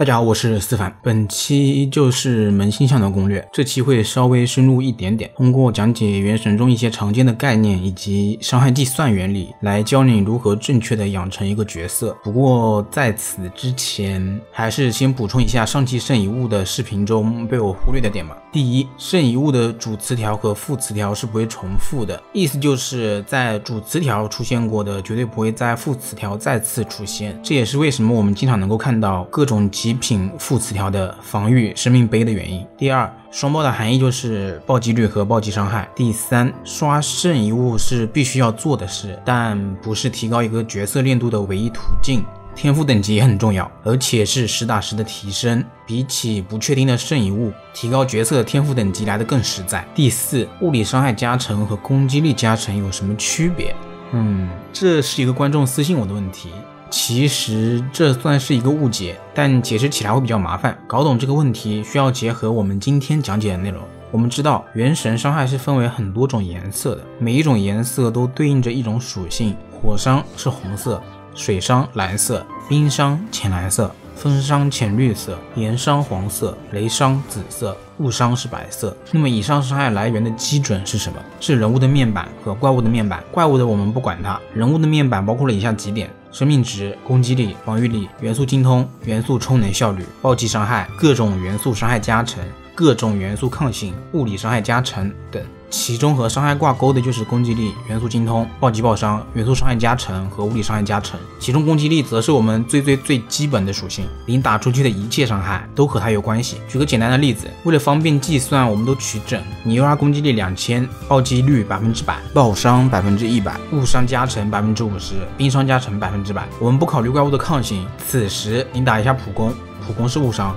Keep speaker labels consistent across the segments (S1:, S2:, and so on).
S1: 大家好，我是思凡，本期依旧是萌新向的攻略。这期会稍微深入一点点，通过讲解原神中一些常见的概念以及伤害计算原理，来教你如何正确的养成一个角色。不过在此之前，还是先补充一下上期圣遗物的视频中被我忽略的点吧。第一，圣遗物的主词条和副词条是不会重复的，意思就是在主词条出现过的，绝对不会在副词条再次出现。这也是为什么我们经常能够看到各种极品副词条的防御生命杯的原因。第二，双爆的含义就是暴击率和暴击伤害。第三，刷圣遗物是必须要做的事，但不是提高一个角色练度的唯一途径。天赋等级也很重要，而且是实打实的提升，比起不确定的圣遗物，提高角色天赋等级来的更实在。第四，物理伤害加成和攻击力加成有什么区别？嗯，这是一个观众私信我的问题。其实这算是一个误解，但解释起来会比较麻烦。搞懂这个问题，需要结合我们今天讲解的内容。我们知道，元神伤害是分为很多种颜色的，每一种颜色都对应着一种属性。火伤是红色。水伤蓝色，冰伤浅蓝色，风伤浅绿色，岩伤黄色，雷伤紫色，雾伤是白色。那么以上伤害来源的基准是什么？是人物的面板和怪物的面板。怪物的我们不管它，人物的面板包括了以下几点：生命值、攻击力、防御力、元素精通、元素充能效率、暴击伤害、各种元素伤害加成、各种元素抗性、物理伤害加成等。其中和伤害挂钩的就是攻击力、元素精通、暴击爆伤、元素伤害加成和物理伤害加成。其中攻击力则是我们最最最基本的属性，您打出去的一切伤害都和它有关系。举个简单的例子，为了方便计算，我们都取整：你 U R 攻击力两千，暴击率百分之百，爆伤百分之一百，物伤加成百分之五十，冰伤加成百分之百。我们不考虑怪物的抗性，此时您打一下普攻，普攻是误伤。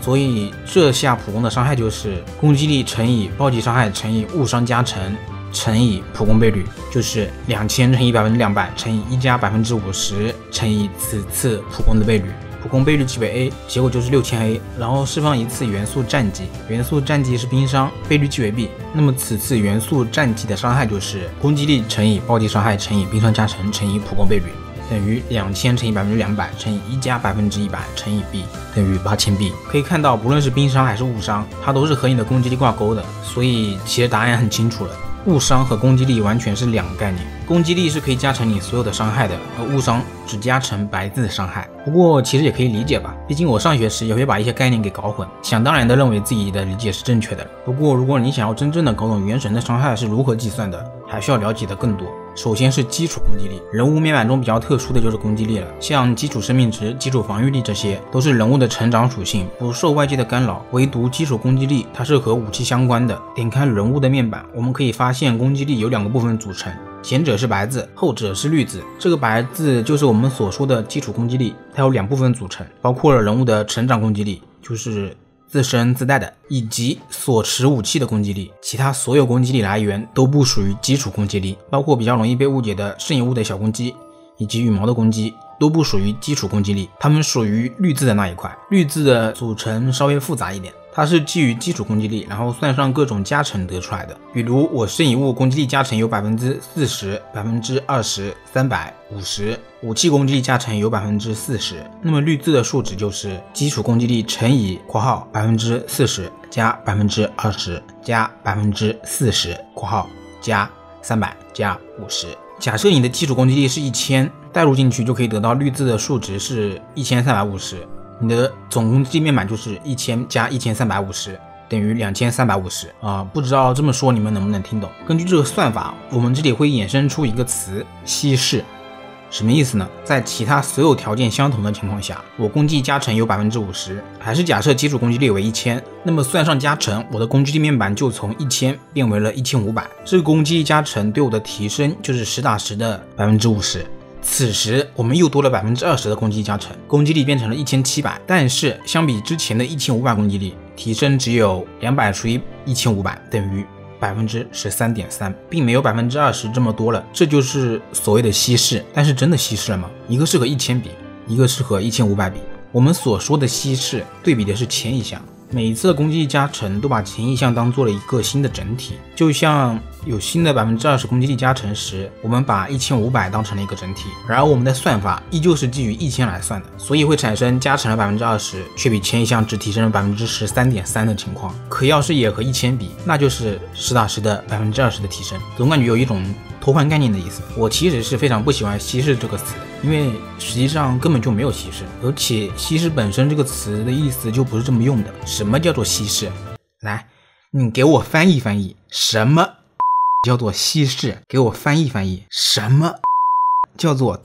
S1: 所以这下普攻的伤害就是攻击力乘以暴击伤害乘以误伤加成乘以普攻倍率，就是两千乘以百分之两百乘以一加百分之五十乘以此次普攻的倍率，普攻倍率即为 A，结果就是六千 A。然后释放一次元素战绩，元素战绩是冰伤，倍率即为 B。那么此次元素战绩的伤害就是攻击力乘以暴击伤害乘以冰伤加成乘以普攻倍率。等于两千乘以百分之两百乘以一加百分之一百乘以 b 等于八千 b。可以看到，不论是冰伤还是误伤，它都是和你的攻击力挂钩的。所以其实答案很清楚了，误伤和攻击力完全是两个概念。攻击力是可以加成你所有的伤害的，而误伤只加成白字伤害。不过其实也可以理解吧，毕竟我上学时也会把一些概念给搞混，想当然的认为自己的理解是正确的。不过如果你想要真正的搞懂元神的伤害是如何计算的，还需要了解的更多。首先是基础攻击力，人物面板中比较特殊的就是攻击力了，像基础生命值、基础防御力这些都是人物的成长属性，不受外界的干扰。唯独基础攻击力，它是和武器相关的。点开人物的面板，我们可以发现攻击力有两个部分组成，前者是白字，后者是绿字。这个白字就是我们所说的基础攻击力，它有两部分组成，包括了人物的成长攻击力，就是。自身自带的以及所持武器的攻击力，其他所有攻击力来源都不属于基础攻击力，包括比较容易被误解的圣遗物的小攻击以及羽毛的攻击都不属于基础攻击力，它们属于绿字的那一块。绿字的组成稍微复杂一点。它是基于基础攻击力，然后算上各种加成得出来的。比如我圣遗物攻击力加成有百分之四十、百分之二十、三百、五十，武器攻击力加成有百分之四十。那么绿字的数值就是基础攻击力乘以（括号百分之四十加百分之二十加百分之四十）（括号加三百加五十）。假设你的基础攻击力是一千，代入进去就可以得到绿字的数值是一千三百五十。你的总攻击面板就是一千加一千三百五十，等于两千三百五十啊！不知道这么说你们能不能听懂？根据这个算法，我们这里会衍生出一个词“稀释”，什么意思呢？在其他所有条件相同的情况下，我攻击加成有百分之五十，还是假设基础攻击力为一千，那么算上加成，我的攻击力面板就从一千变为了一千五百。这个攻击加成对我的提升就是实打实的百分之五十。此时我们又多了百分之二十的攻击加成，攻击力变成了一千七百。但是相比之前的一千五百攻击力，提升只有两百除以一千五百等于百分之十三点三，并没有百分之二十这么多了。这就是所谓的稀释。但是真的稀释了吗？一个是和一千比，一个是和一千五百比。我们所说的稀释对比的是前一项。每一次的攻击力加成都把前一项当做了一个新的整体，就像有新的百分之二十攻击力加成时，我们把一千五百当成了一个整体，然而我们的算法依旧是基于一千来算的，所以会产生加成了百分之二十，却比前一项只提升了百分之十三点三的情况。可要是也和一千比，那就是实打实的百分之二十的提升，总感觉有一种偷换概念的意思。我其实是非常不喜欢稀释这个词的。因为实际上根本就没有稀释，而且稀释本身这个词的意思就不是这么用的。什么叫做稀释？来，你给我翻译翻译，什么叫做稀释？给我翻译翻译，什么叫做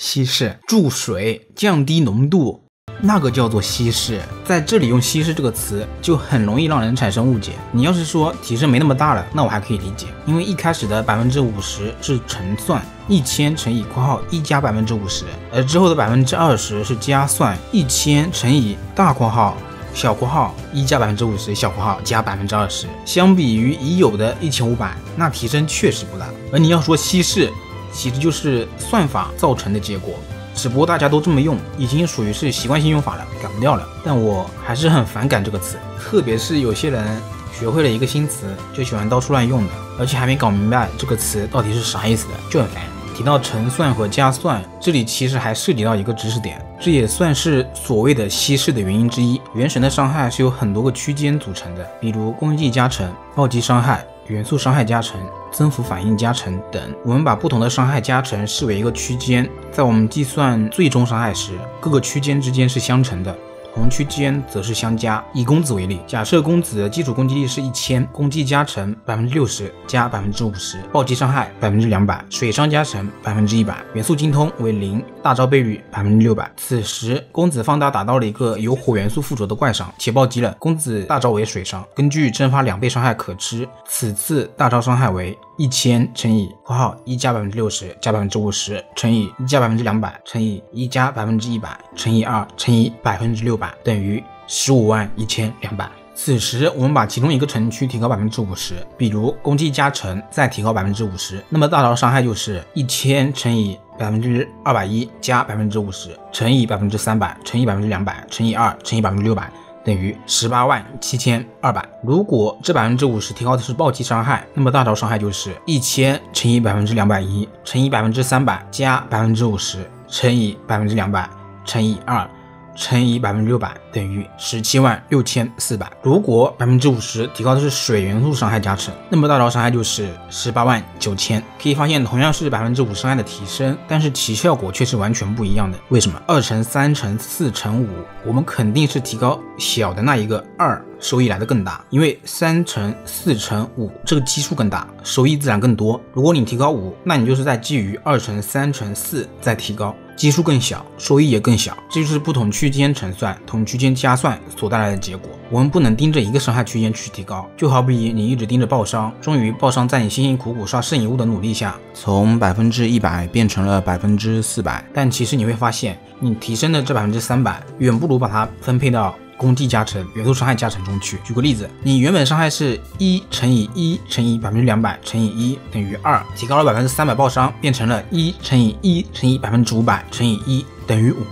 S1: 稀释？注水，降低浓度。那个叫做稀释，在这里用稀释这个词就很容易让人产生误解。你要是说提升没那么大了，那我还可以理解，因为一开始的百分之五十是乘算一千乘以括号一加百分之五十，而之后的百分之二十是加算一千乘以大括号小括号一加百分之五十小括号加百分之二十。相比于已有的一千五百，那提升确实不大。而你要说稀释，其实就是算法造成的结果。只不过大家都这么用，已经属于是习惯性用法了，改不掉了。但我还是很反感这个词，特别是有些人学会了一个新词，就喜欢到处乱用的，而且还没搞明白这个词到底是啥意思的，就很烦。提到乘算和加算，这里其实还涉及到一个知识点，这也算是所谓的稀释的原因之一。原神的伤害是由很多个区间组成的，比如攻击加成、暴击伤害。元素伤害加成、增幅反应加成等，我们把不同的伤害加成视为一个区间，在我们计算最终伤害时，各个区间之间是相乘的。同区间则是相加。以公子为例，假设公子的基础攻击力是一千，攻击加成百分之六十加百分之五十，暴击伤害百分之两百，水伤加成百分之一百，元素精通为零，大招倍率百分之六百。此时公子放大打到了一个由火元素附着的怪上，且暴击了。公子大招为水伤，根据蒸发两倍伤害可知，此次大招伤害为。一千乘以（括号一加百分之六十加百分之五十乘以一加百分之两百乘以一加百分之一百乘以二乘以百分之六百）等于十五万一千两百。此时我们把其中一个城区提高百分之五十，比如攻击加成再提高百分之五十，那么大招伤害就是一千乘以百分之二百一加百分之五十乘以百分之三百乘以百分之两百乘以二乘以百分之六百。等于十八万七千二百。如果这百分之五十提高的是暴击伤害，那么大招伤害就是一千乘以百分之两百一乘以百分之三百加百分之五十乘以百分之两百乘以二。乘以百分之六百等于十七万六千四百。如果百分之五十提高的是水元素伤害加成，那么大招伤害就是十八万九千。可以发现，同样是百分之五伤害的提升，但是其效果却是完全不一样的。为什么？二乘三乘四乘五，我们肯定是提高小的那一个二，收益来的更大。因为三乘四乘五这个基数更大，收益自然更多。如果你提高五，那你就是在基于二乘三乘四再提高。基数更小，收益也更小，这就是不同区间乘算、同区间加算所带来的结果。我们不能盯着一个伤害区间去提高，就好比你一直盯着爆伤，终于爆伤在你辛辛苦苦刷圣遗物的努力下，从百分之一百变成了百分之四百。但其实你会发现，你提升的这百分之三百，远不如把它分配到。攻击加成、元素伤害加成中去。举个例子，你原本伤害是一乘以一乘以百分之两百乘以一等于二，提高了百分之三百爆伤，变成了一乘以一乘以百分之五百乘以一等于五，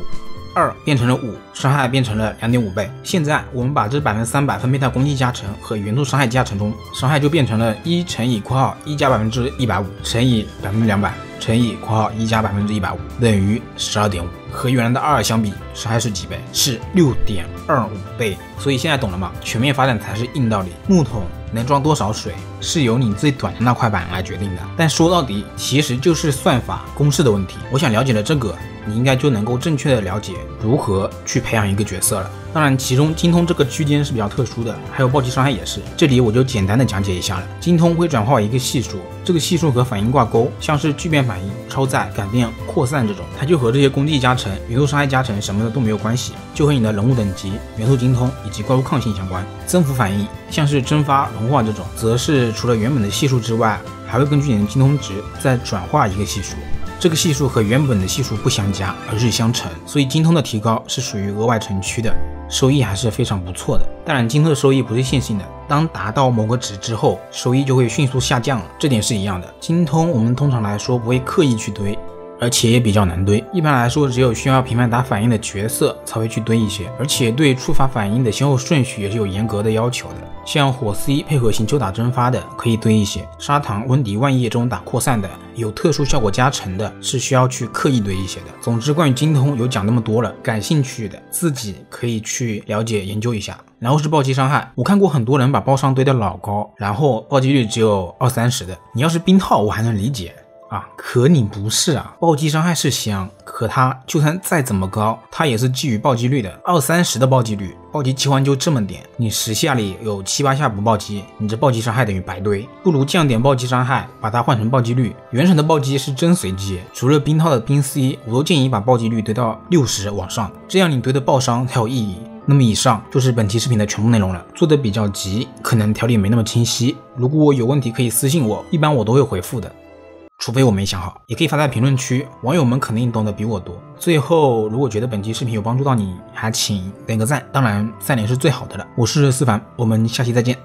S1: 二变成了五，伤害变成了两点五倍。现在我们把这百分之三百分配到攻击加成和元素伤害加成中，伤害就变成了一乘以括号一加百分之一百五乘以百分之两百。乘以括号一加百分之一百五等于十二点五，和原来的二相比，伤害是几倍？是六点二五倍。所以现在懂了吗？全面发展才是硬道理。木桶能装多少水，是由你最短的那块板来决定的。但说到底，其实就是算法公式的问题。我想了解了这个。你应该就能够正确的了解如何去培养一个角色了。当然，其中精通这个区间是比较特殊的，还有暴击伤害也是。这里我就简单的讲解一下了。精通会转化为一个系数，这个系数和反应挂钩，像是聚变反应、超载、改变、扩散这种，它就和这些攻击加成、元素伤害加成什么的都没有关系，就和你的人物等级、元素精通以及怪物抗性相关。增幅反应，像是蒸发、融化这种，则是除了原本的系数之外，还会根据你的精通值再转化一个系数。这个系数和原本的系数不相加，而是相乘，所以精通的提高是属于额外乘区的，收益还是非常不错的。当然，精通的收益不是线性的，当达到某个值之后，收益就会迅速下降了，这点是一样的。精通我们通常来说不会刻意去堆。而且也比较难堆。一般来说，只有需要频繁打反应的角色才会去堆一些，而且对触发反应的先后顺序也是有严格的要求的。像火 C 配合行球打蒸发的可以堆一些，砂糖温迪万叶中打扩散的有特殊效果加成的，是需要去刻意堆一些的。总之，关于精通有讲那么多了，感兴趣的自己可以去了解研究一下。然后是暴击伤害，我看过很多人把爆伤堆的老高，然后暴击率只有二三十的。你要是冰套，我还能理解啊，可你不是啊，暴击伤害是香，可它就算再怎么高，它也是基于暴击率的，二三十的暴击率，暴击切换就这么点，你十下里有七八下不暴击，你这暴击伤害等于白堆，不如降点暴击伤害，把它换成暴击率。原神的暴击是真随机，除了冰套的冰 C，我都建议把暴击率堆到六十往上，这样你堆的爆伤才有意义。那么以上就是本期视频的全部内容了。做的比较急，可能条理没那么清晰。如果我有问题可以私信我，一般我都会回复的，除非我没想好，也可以发在评论区。网友们肯定懂得比我多。最后，如果觉得本期视频有帮助到你，还请点个赞，当然三连是最好的了。我是思凡，我们下期再见。